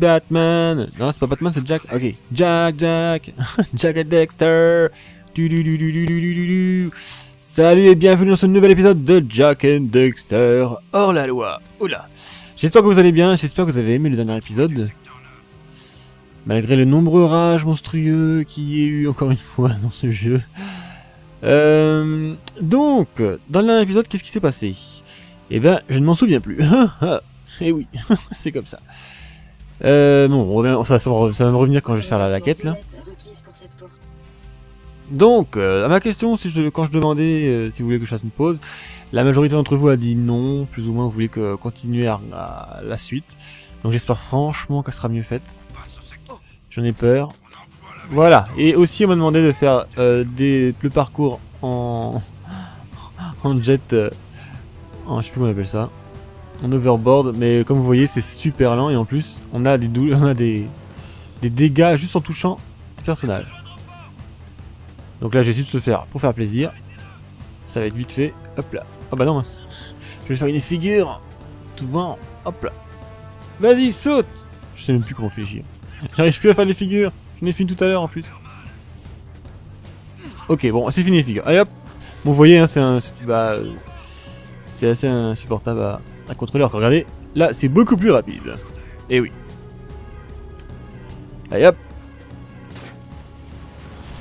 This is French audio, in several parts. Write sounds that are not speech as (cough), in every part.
Batman. Non, c'est pas Batman, c'est Jack. Ok. Jack, Jack. (laughs) Jack et Dexter. Salut et bienvenue dans ce nouvel épisode de Jack and Dexter hors la loi. Oula. J'espère que vous allez bien, j'espère que vous avez aimé le dernier épisode. Malgré le nombreux rages monstrueux qu'il y a eu encore une fois dans ce jeu. Euh, donc, dans le dernier épisode, qu'est-ce qui s'est passé? Eh ben, je ne m'en souviens plus. (laughs) Et oui, (laughs) c'est comme ça. Euh, bon, ça, va me revenir quand je vais faire la, quête là. Donc, euh, à ma question, si quand je demandais euh, si vous voulez que je fasse une pause, la majorité d'entre vous a dit non, plus ou moins vous voulez que continuer à, la suite. Donc j'espère franchement qu'elle sera mieux faite. J'en ai peur. Voilà, et aussi on m'a demandé de faire euh, le parcours en, (laughs) en jet, euh, en, je sais plus comment on appelle ça, en overboard, mais comme vous voyez c'est super lent et en plus on a des, (laughs) on a des, des dégâts juste en touchant des personnages. Donc là j'essaie de se faire pour faire plaisir. Ça va être vite fait. Hop là. Oh bah non. Je vais faire une figure. Tout vent. Hop là. Vas-y, saute Je sais même plus comment réfléchir. (laughs) J'arrive plus à faire les figures. Je n'ai fini tout à l'heure en plus. Ok, bon, c'est fini les figures. Allez hop Bon, vous voyez, hein, c'est un... Bah... euh, C'est assez insupportable à, Alors que regardez, là, c'est beaucoup plus rapide. Et oui. Allez hop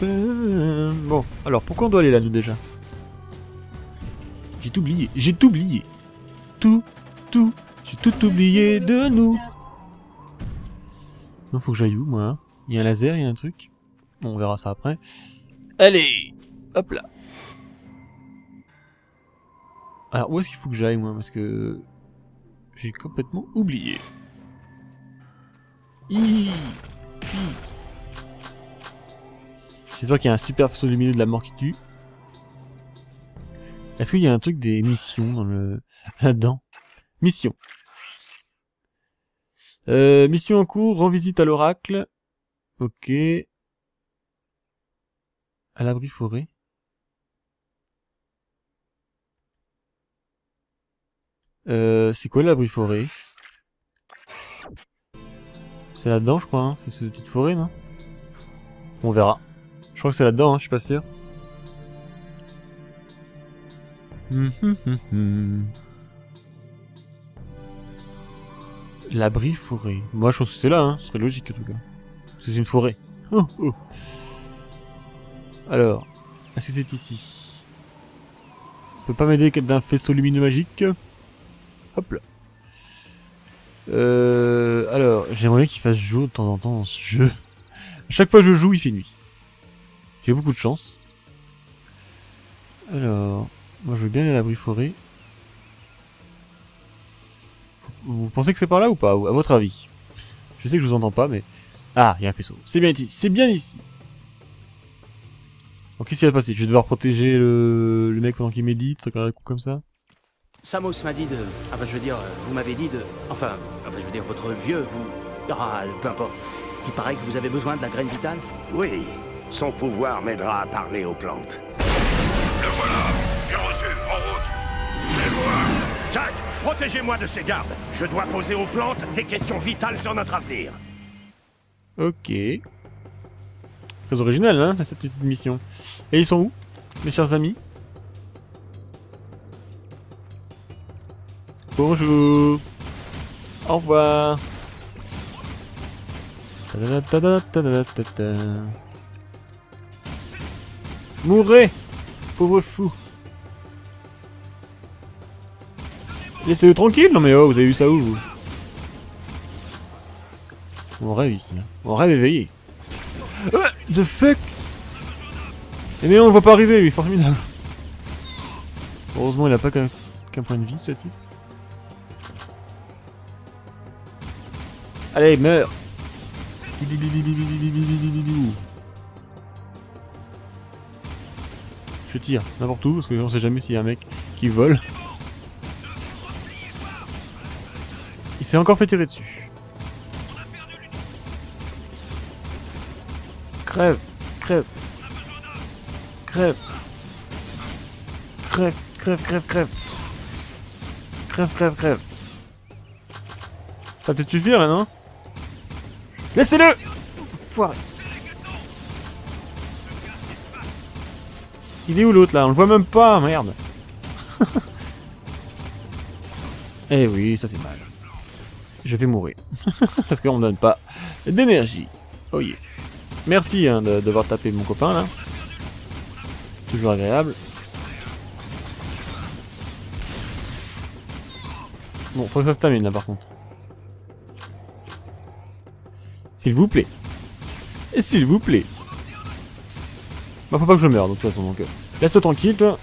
Euh, Bon, alors pourquoi on doit aller là, nous, déjà? J'ai tout oublié. J'ai tout oublié. Tout, tout, j'ai tout oublié de nous. Non, faut que j'aille où, moi hein? Il y a un laser, il y a un truc? Bon, on verra ça après. Allez Hop là Alors, où est-ce qu'il faut que j'aille, moi? Parce que... J'ai complètement oublié. J'espère qu'il y a un super faisceau lumineux de la mort qui tue. Est-ce qu'il y a un truc des missions dans le... (laughs) là-dedans? Mission. Euh, mission en cours, rend visite à l'oracle. Ok. À l'abri forêt. Euh, c'est quoi l'abri forêt? C'est là-dedans, je crois. Hein c'est cette petite forêt, non? On verra. Je crois que c'est là-dedans, hein, je suis pas sûr. L'abri forêt. Moi, je pense que c'est là, hein. Ce serait logique, en tout cas. C'est une forêt. Oh, oh. Alors, est-ce que c'est ici? On peut pas m'aider d'un faisceau lumineux magique? Hop là. Euh, alors, j'aimerais qu'il fasse jour de temps en temps dans ce jeu. Chaque fois que je joue, il fait nuit. J'ai beaucoup de chance. Alors, moi je veux bien aller à l'abri forêt. Vous pensez que c'est par là ou pas? À votre avis? Je sais que je vous entends pas, mais... Ah, il y a un faisceau. C'est bien ici. C'est bien ici. Qu'est-ce qui va passer? Je vais devoir protéger le, le mec pendant qu'il médite, un comme ça? Samos m'a dit de. Enfin, je veux dire, vous m'avez dit de. Enfin, enfin, je veux dire, votre vieux, vous. Ah, peu importe. Il paraît que vous avez besoin de la graine vitale Oui, son pouvoir m'aidera à parler aux plantes. Le voilà Bien reçu, en route Et moi Jack, protégez-moi de ces gardes. Je dois poser aux plantes des questions vitales sur notre avenir. Ok. Très original, hein, cette petite mission. Et ils sont où, mes chers amis? Bonjour Au revoir. Mourrez Pauvre fou Laissez-le tranquille Non mais oh, vous avez vu ça où, vous? On rêve ici. hein. On rêve éveillé. Euh, the fuck? Eh mais on le voit pas arriver, lui, formidable. Heureusement, il a pas qu'un point de vie, ce type. Allez, meurs Je tire n'importe où, parce que on sait jamais s'il y a un mec qui vole. Il s'est encore fait tirer dessus. Crève, crève. Crève. Crève, crève, crève, crève. Crève, crève, crève. Ça peut-être suffire là, non? Laissez-le Foiré. Il est où l'autre là? On le voit même pas, merde. (laughs) eh oui, ça fait mal. Je vais mourir. (laughs) Parce qu'on me donne pas d'énergie. Oh yeah. Merci hein, de- d'avoir tapé mon copain là. Toujours agréable. Bon, faut que ça se termine là par contre. S'il vous plaît. S'il vous plaît. Bah faut pas que je meure de toute façon donc. euh, Laisse-le tranquille toi.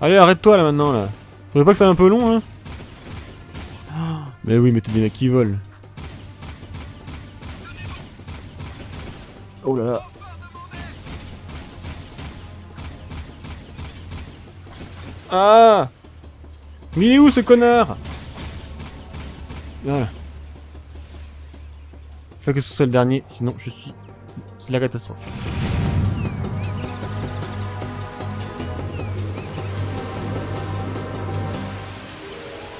Allez arrête-toi là maintenant là. Faudrait pas que ça soit un peu long hein. Mais oui mais t'es des mecs qui volent. Oh là là. Ah Mais il est où ce connard? Voilà. Faut que ce soit le dernier, sinon je suis... C'est la catastrophe.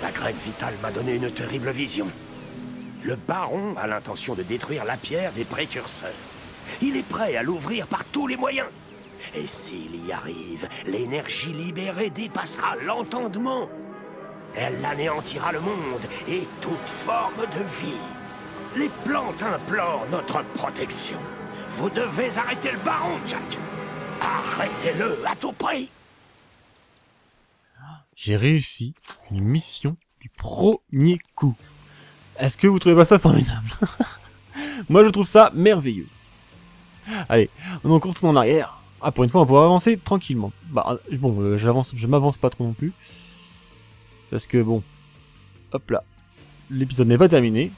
La graine vitale m'a donné une terrible vision. Le baron a l'intention de détruire la pierre des précurseurs. Il est prêt à l'ouvrir par tous les moyens. Et s'il y arrive, l'énergie libérée dépassera l'entendement. Elle anéantira le monde et toute forme de vie. Les plantes implorent notre protection. Vous devez arrêter le baron, Jack. Arrêtez-le à tout prix. J'ai réussi une mission du premier coup. Est-ce que vous trouvez pas ça formidable? (laughs) Moi je trouve ça merveilleux. Allez, on retourne en arrière. Ah pour une fois on pourra avancer tranquillement. Bah bon, euh, je m'avance pas trop non plus. Parce que bon, hop là, l'épisode n'est pas terminé.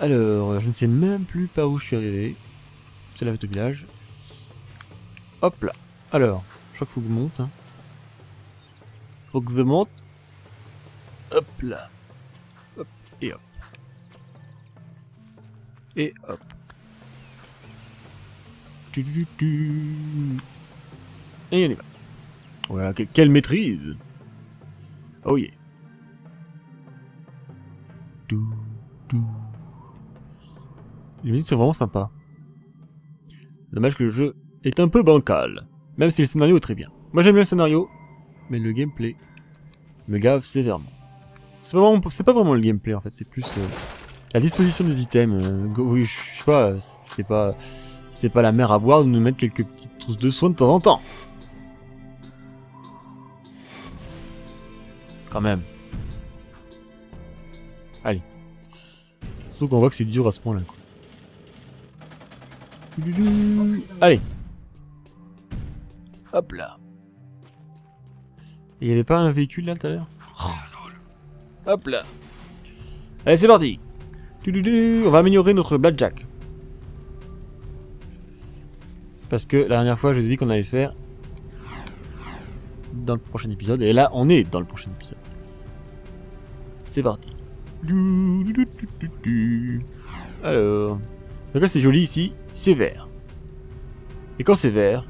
Alors, je ne sais même plus par où je suis arrivé. C'est la fête au village. Hop là. Alors, je crois qu'il faut que je monte. Hein. Faut que je monte. Hop là. Hop et hop. Et hop. Et on y va. Voilà, que- quelle maîtrise Oh yeah. Les musiques sont vraiment sympas. Dommage que le jeu est un peu bancal. Même si le scénario est très bien. Moi j'aime bien le scénario, mais le gameplay me gave sévèrement. C'est pas vraiment, le gameplay en fait, c'est plus euh, la disposition des items. euh, oui, je sais pas, euh, c'était pas, c'était pas la mer à boire de nous mettre quelques petites trousses de soins de temps en temps. Quand même. Allez. Surtout qu'on voit que c'est dur à ce point-là. Allez. Hop là. Il y avait pas un véhicule là tout à l'heure? Hop là. Allez, c'est parti. On va améliorer notre Blackjack. Parce que la dernière fois, je vous ai dit qu'on allait faire dans le prochain épisode. Et là, on est dans le prochain épisode. C'est parti. Alors. Donc là, c'est joli ici. C'est vert. Et quand c'est vert,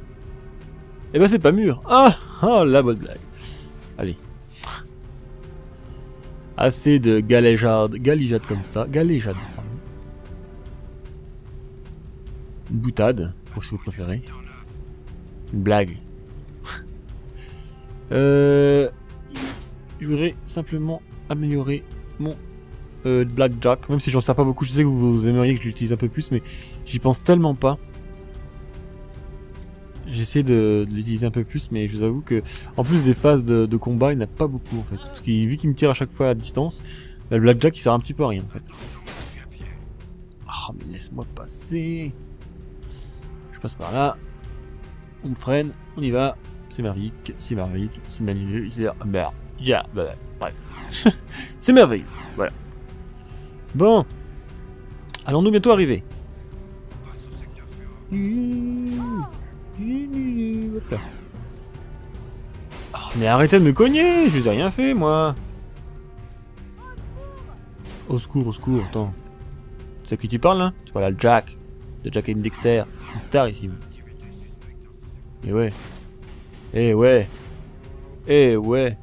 eh ben c'est pas mûr. Ah, ah la bonne blague. Allez. Assez de galéjade, galéjade comme ça. Galéjade. Une boutade, pour si vous préférez. Une blague. Euh, je voudrais simplement améliorer mon euh, Blackjack, même si j'en sais pas beaucoup. Je sais que vous aimeriez que je l'utilise un peu plus, mais j'y pense tellement pas. J'essaie de, l'utiliser un peu plus, mais je vous avoue que, en plus des phases de, de combat, il n'a pas beaucoup en fait. Parce qu'il vu qu'il me tire à chaque fois à distance, bah, le Blackjack il sert un petit peu à rien en fait. Oh, mais laisse-moi passer. Je passe par là. On me freine, on y va. C'est merveilleux, c'est merveilleux, c'est merveilleux, c'est merde. Ja, bah, bref. (laughs) c'est merveilleux, voilà. Bon. Allons-nous bientôt arriver là. Oh, mais arrêtez de me cogner Je vous ai rien fait, moi Au secours, au secours, attends. C'est à qui tu parles, là Tu parles à Jack. De Jack et Dexter. Je suis une star, ici. Eh ouais. Eh ouais. Eh ouais.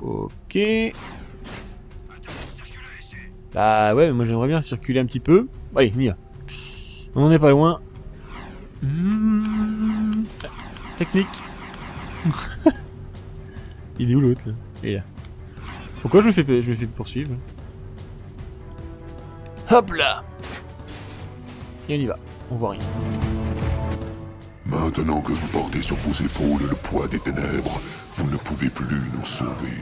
Ok. Bah ouais, mais moi j'aimerais bien circuler un petit peu. Allez, va. On n'est pas loin. Mmh. Technique. (laughs) Il est où l'autre là? Il est là. Pourquoi je me fais, je me fais poursuivre Hop là Et on y va. On voit rien. Maintenant que vous portez sur vos épaules le poids des ténèbres, vous ne pouvez plus nous sauver.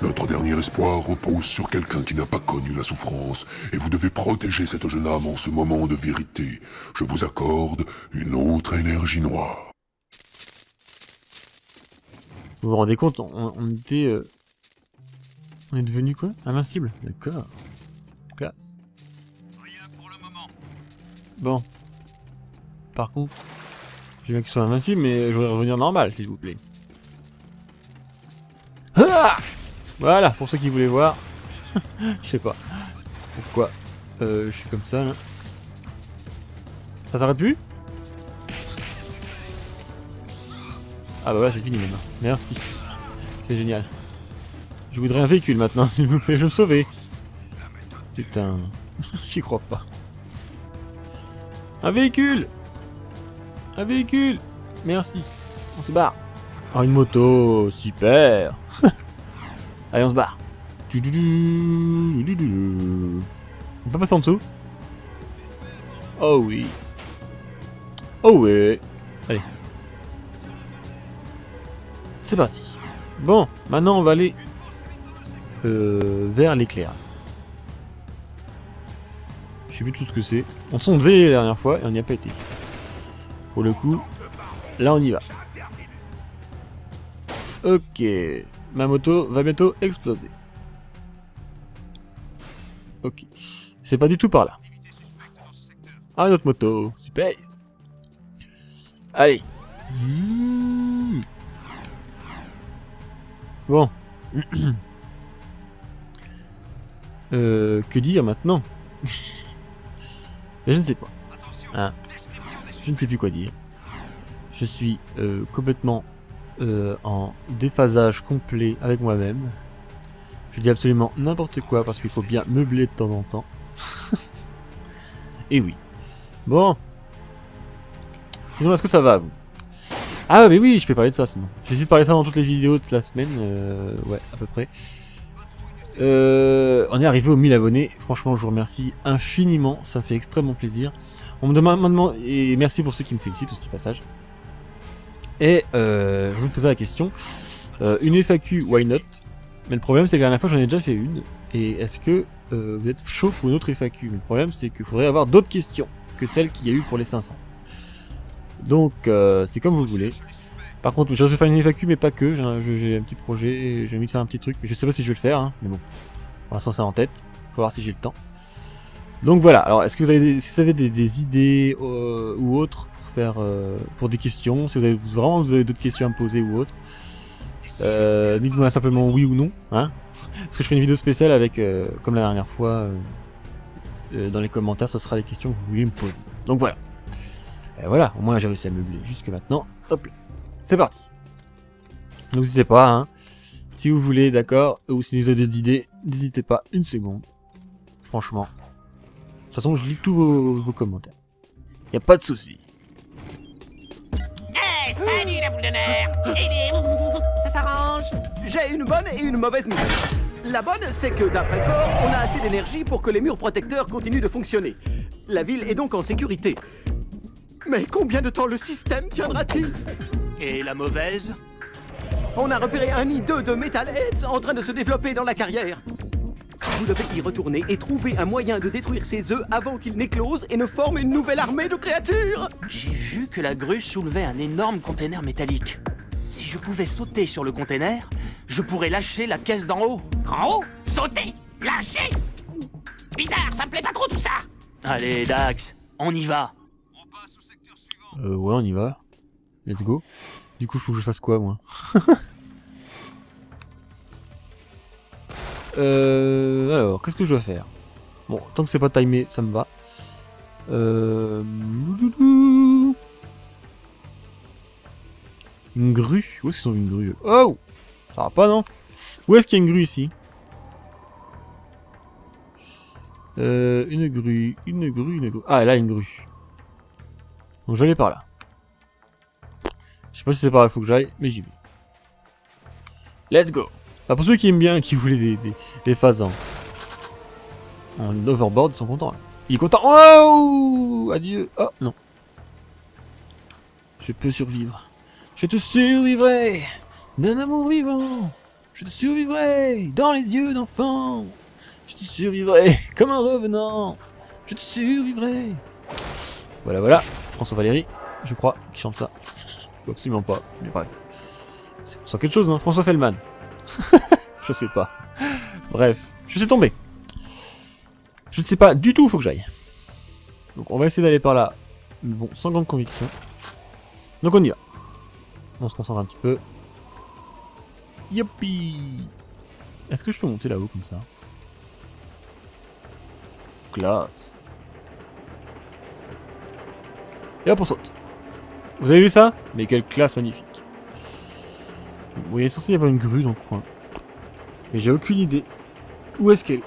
Notre dernier espoir repose sur quelqu'un qui n'a pas connu la souffrance, et vous devez protéger cette jeune âme en ce moment de vérité. Je vous accorde une autre énergie noire. Vous vous rendez compte, on, on était... euh, On est devenu quoi? Invincible D'accord. Classe. Bon. Par contre, j'ai bien qu'ils soient invincibles, mais je voudrais revenir normal, s'il vous plaît. Ah voilà, pour ceux qui voulaient voir. (laughs) Je sais pas. Pourquoi euh, je suis comme ça, là. Ça s'arrête plus? Ah bah voilà, c'est fini maintenant. Merci. C'est génial. Je voudrais un véhicule maintenant, (laughs) s'il vous plaît, je veux me sauver. Putain, (laughs) j'y crois pas. Un véhicule Un véhicule Merci. On se barre. Oh, une moto, super. (laughs) Allez, on se barre. On peut passer en dessous? Oh oui. Oh oui. Allez. C'est parti. Bon, maintenant on va aller euh, vers l'éclair. Je sais plus tout ce que c'est. On s'en devait la dernière fois et on n'y a pas été. Pour le coup, là on y va. Ok. Ma moto va bientôt exploser. Ok. C'est pas du tout par là. Ah, notre moto. Super. Allez. Bon. (clears throat) euh, que dire maintenant? (laughs) Je ne sais pas. Hein? Je ne sais plus quoi dire. Je suis euh, complètement euh, en déphasage complet avec moi-même. Je dis absolument n'importe quoi parce qu'il faut bien meubler de temps en temps. (laughs) Et oui. Bon. Sinon, est-ce que ça va, vous? Ah, mais oui, je peux parler de ça sinon. J'essaie de parler de ça dans toutes les vidéos de la semaine. euh, ouais, à peu près. On est arrivé aux 1000 abonnés. Franchement, je vous remercie infiniment. Ça fait extrêmement plaisir. On me demande et merci pour ceux qui me félicitent aussi, passage. Et euh, je me posais la question euh, une FAQ, why not? Mais le problème, c'est que la dernière fois, j'en ai déjà fait une. Et est-ce que euh, vous êtes chaud pour une autre FAQ Mais le problème, c'est qu'il faudrait avoir d'autres questions que celles qu'il y a eu pour les 500. Donc, euh, c'est comme vous voulez. Par contre, je vais faire une FAQ, mais pas que. J'ai un, petit projet, j'ai envie de faire un petit truc, mais je sais pas si je vais le faire. hein, mais bon, pour l'instant, c'est en tête. Faut voir si j'ai le temps. Donc voilà. Alors, est-ce que vous avez des, si vous avez des, des idées euh, ou autres pour faire euh, pour des questions Si vous avez vraiment vous avez d'autres questions à me poser ou autres, euh, dites-moi simplement oui ou non. Hein Parce que je ferai une vidéo spéciale avec, euh, comme la dernière fois, euh, euh, dans les commentaires, ce sera les questions que vous vouliez me poser. Donc voilà. Et voilà, au moins j'ai réussi à meubler jusque maintenant. Hop. C'est parti. N'hésitez pas, hein. Si vous voulez, d'accord, ou si vous avez des idées, n'hésitez pas une seconde. Franchement. De toute façon, je lis tous vos, vos commentaires. Y a pas de souci. Hey, salut la boule de nerfs (laughs) bien, ça s'arrange J'ai une bonne et une mauvaise nouvelle. La bonne, c'est que d'après corps, on a assez d'énergie pour que les murs protecteurs continuent de fonctionner. La ville est donc en sécurité. Mais combien de temps le système tiendra-t-il? Et la mauvaise? On a repéré un nid d'œufs de Metalheads en train de se développer dans la carrière. Vous devez y retourner et trouver un moyen de détruire ces œufs avant qu'ils n'éclosent et ne forment une nouvelle armée de créatures J'ai vu que la grue soulevait un énorme container métallique. Si je pouvais sauter sur le container, je pourrais lâcher la caisse d'en haut. En haut? Sauter? Lâcher? Bizarre, ça me plaît pas trop tout ça Allez, Dax, on y va. Euh, ouais, on y va. Let's go. Du coup, faut que je fasse quoi, moi? (laughs) Euh, alors, qu'est-ce que je dois faire? Bon, tant que c'est pas timé, ça me va. Euh... Une grue Où est-ce qu'ils sont une grue? Oh Ça va pas, non? Où est-ce qu'il y a une grue ici? Euh, Une grue, une grue, une grue. Ah, là, une grue. Donc je vais aller par là. Je sais pas si c'est par là faut que j'aille, mais j'y vais. Let's go ah, Pour ceux qui aiment bien, qui voulaient des, des, des phases en, overboard, ils sont contents. Il est content. Wow Adieu. Oh, non. Je peux survivre. Je te survivrai d'un amour vivant. Je te survivrai dans les yeux d'enfant. Je te survivrai comme un revenant. Je te survivrai. Voilà, voilà. François Valéry, je crois, qui chante ça. Absolument pas, mais bref. C'est quelque chose, non François Fellman. (laughs) je sais pas. Bref, je suis tombé. Je ne sais pas du tout où faut que j'aille. Donc on va essayer d'aller par là. Bon, sans grande conviction. Donc on y va. On se concentre un petit peu. Youpi Est-ce que je peux monter là-haut comme ça? Classe. Et hop, on saute. Vous avez vu ça? Mais quelle classe magnifique. Voyez, il est censé y avoir une grue dans le coin. Mais j'ai aucune idée. Où est-ce qu'elle est?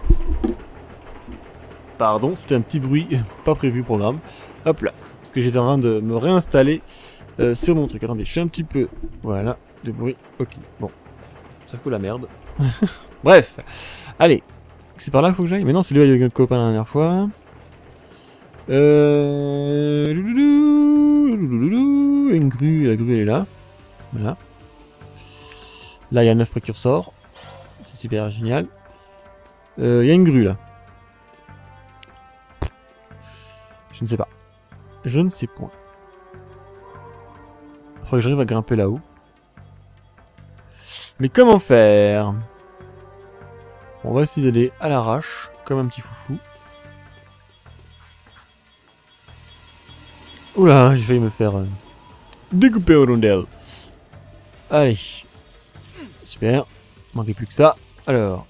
Pardon, c'était un petit bruit (laughs) pas prévu programme. Hop là. Parce que j'étais en train de me réinstaller euh, sur mon truc. Attendez, je suis un petit peu... Voilà, de bruit. Ok, bon. Ça fout la merde. (laughs) Bref. Allez. C'est par là qu'il faut que j'aille? Mais non, c'est lui avec notre copain la dernière fois. Euh... Une grue, la grue elle est là. Voilà. Là, il y a 9 précurseurs. C'est super génial. Euh, Il y a une grue là. Je ne sais pas. Je ne sais point. Faudrait que j'arrive à grimper là-haut. Mais comment faire? On va essayer d'aller à l'arrache, comme un petit foufou. Oula, j'ai failli me faire euh, découper aux rondelles. Allez. Super. Manquait plus que ça. Alors.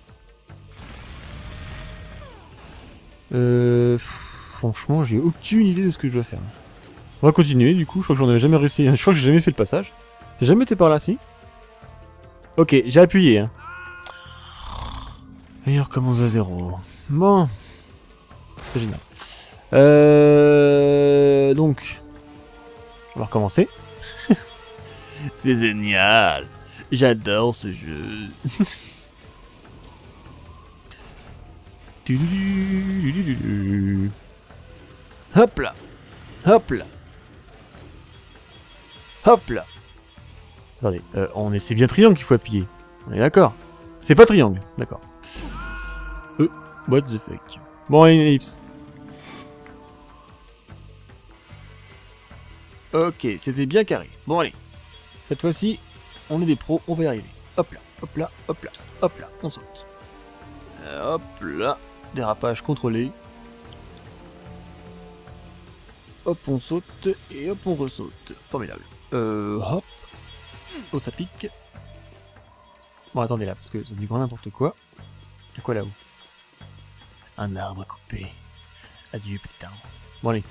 Euh, franchement, j'ai aucune idée de ce que je dois faire. On va continuer du coup. Je crois que j'en avais jamais réussi. Je crois que j'ai jamais fait le passage. J'ai jamais été par là, si. Ok, j'ai appuyé. Hein. Et on recommence à zéro. Bon. C'est génial. Euh, donc. On va recommencer. (laughs) C'est génial. J'adore ce jeu. (laughs) Hop là. Hop là. Hop là. Attendez, euh, on est, c'est bien triangle qu'il faut appuyer. On est d'accord. C'est pas triangle, d'accord. Euh, what the fuck. Bon, allez, une ellipse. Ok, c'était bien carré. Bon, allez. Cette fois-ci, on est des pros, on va y arriver. Hop là, hop là, hop là, hop là, on saute. Hop là, dérapage contrôlé. Hop, on saute et hop, on ressaute. Formidable. Euh, hop. Oh, ça pique. Bon, attendez là, parce que ça dit grand n'importe quoi. Il y a quoi là-haut? Un arbre à couper. Adieu, petit arbre. Bon, allez.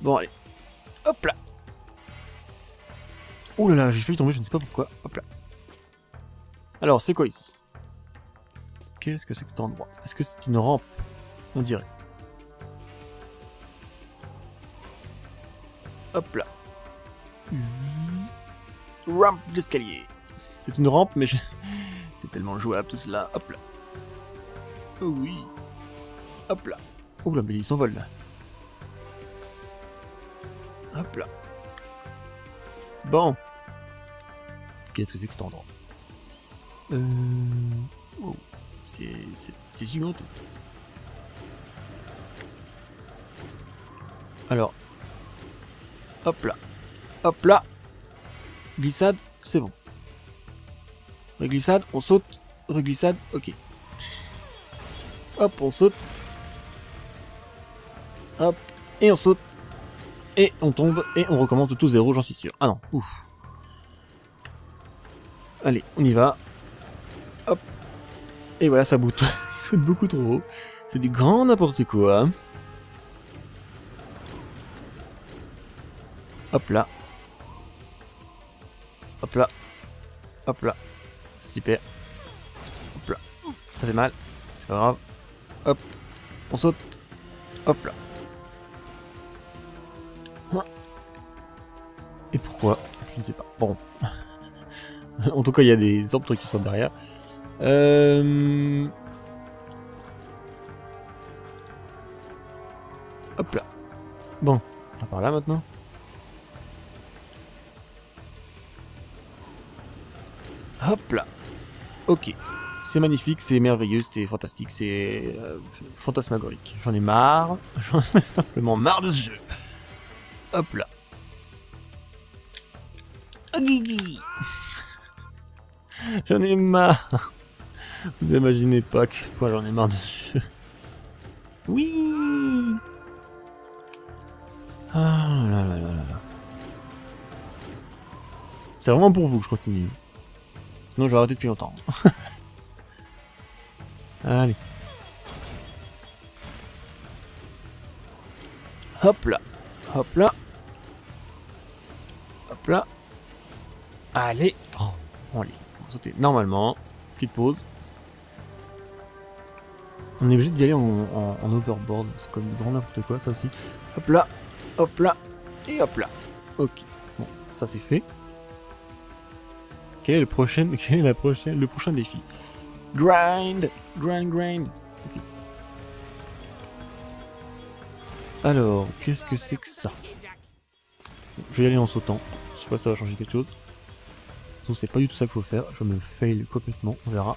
Bon, allez. Hop là. Oh là là, j'ai failli tomber, je ne sais pas pourquoi. Hop là. Alors, c'est quoi ici? Qu'est-ce que c'est que cet endroit? Est-ce que c'est une rampe? On dirait. Hop là. Rampe d'escalier. C'est une rampe, mais je... (laughs) c'est tellement jouable tout cela. Hop là. Oh oui. Hop là. Oh là, mais il s'envole là. Hop là. Bon. Qu'est-ce que c'est que cet endroit? Euh... oh, C'est... gigantesque. Alors. Hop là. Hop là. Glissade, c'est bon. Reglissade, on saute. Reglissade, ok. Hop, on saute. Hop, et on saute. Et on tombe, et on recommence de tout zéro, j'en suis sûr. Ah non, ouf. Allez, on y va. Hop. Et voilà, ça. Il saute (laughs) beaucoup trop haut. C'est du grand n'importe quoi. Hop là. Hop là. Hop là. Super. ça fait mal. C'est pas grave. Hop, on saute. Hop là. Et pourquoi? Je ne sais pas. Bon. (laughs) en tout cas, il y a des arbres qui sont derrière. Euh... Hop là. Bon, on va par là maintenant. Hop là. Ok. C'est magnifique, c'est merveilleux, c'est fantastique, c'est euh, fantasmagorique. J'en ai marre. (laughs) J'en ai simplement marre de ce jeu. Hop là. Oh, Guigui. J'en ai marre. Vous imaginez pas que quoi j'en ai marre de ce jeu. Oui. Ah là là là là là. C'est vraiment pour vous que je continue. Sinon je vais arrêter depuis longtemps. (laughs) Allez. Hop là. Hop là. Hop là. Allez. Oh. On va sauter normalement. Petite pause. On est obligé d'y aller en, overboard. C'est comme grand n'importe quoi ça aussi. Hop là. Hop là. Et hop là. Ok. Bon, ça c'est fait. Quel est le prochain, (laughs) quel est la prochaine, le prochain défi? Grind, grind, grind. Ok. Alors, qu'est-ce que c'est que ça? Je vais y aller en sautant. Je sais pas si ça va changer quelque chose. Donc c'est pas du tout ça qu'il faut faire. Je me fail complètement. On verra.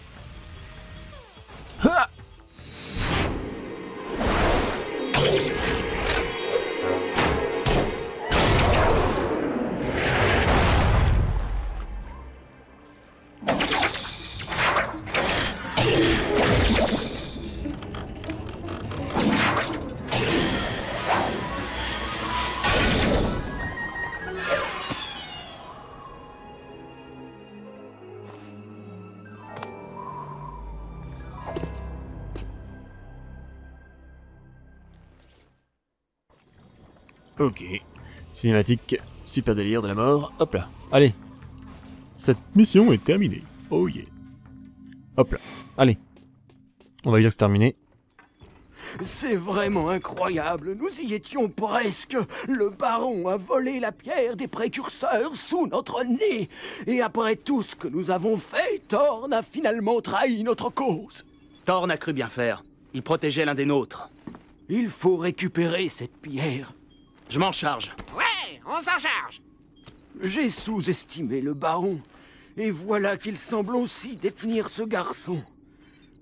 Ok. Cinématique, super délire de la mort. Hop là. Allez. Cette mission est terminée. Oh yeah. Hop là. Allez. On va dire que c'est terminé. C'est vraiment incroyable, nous y étions presque. Le baron a volé la pierre des précurseurs sous notre nez. Et après tout ce que nous avons fait, Thorn a finalement trahi notre cause. Thorn a cru bien faire. Il protégeait l'un des nôtres. Il faut récupérer cette pierre. Je m'en charge. Ouais, on s'en charge. J'ai sous-estimé le baron. Et voilà qu'il semble aussi détenir ce garçon.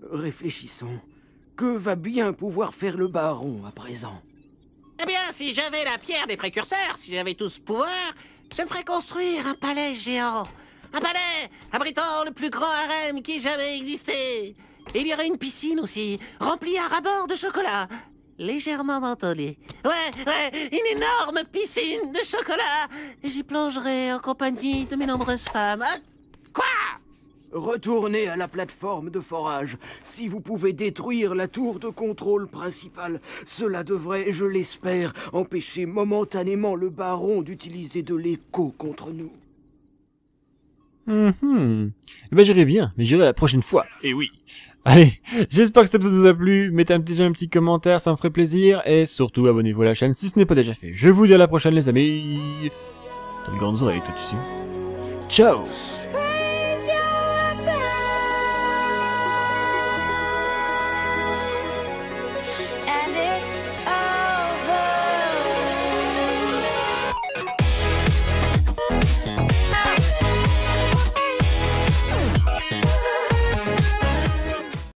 Réfléchissons. Que va bien pouvoir faire le baron à présent? Eh bien, si j'avais la pierre des précurseurs, si j'avais tout ce pouvoir, je me ferais construire un palais géant. Un palais abritant le plus grand harem qui ait jamais existé. Et il y aurait une piscine aussi, remplie à ras-bord de chocolat. Légèrement mentholé. Ouais, ouais, une énorme piscine de chocolat. J'y plongerais en compagnie de mes nombreuses femmes. Hein? Quoi? Retournez à la plateforme de forage. Si vous pouvez détruire la tour de contrôle principale, cela devrait, je l'espère, empêcher momentanément le baron d'utiliser de l'écho contre nous. Mhm. Eh ben j'irai bien, mais j'irai la prochaine fois. Et oui. Allez, j'espère que cet épisode vous a plu. Mettez un petit un petit commentaire, ça me ferait plaisir. Et surtout, abonnez-vous à la chaîne si ce n'est pas déjà fait. Je vous dis à la prochaine les amis. Dans de grandes oreilles, toi tu sais. Ciao